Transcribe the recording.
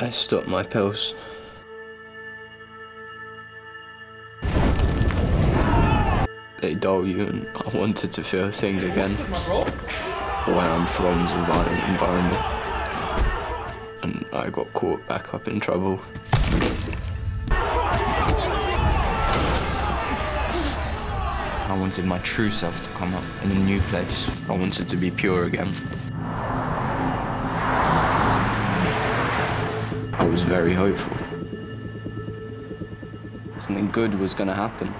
I stopped my pills. They dull you, and I wanted to feel things again. Where I'm from is a violent environment. And I got caught back up in trouble. I wanted my true self to come up in a new place. I wanted to be pure again. I was very hopeful. Something good was going to happen.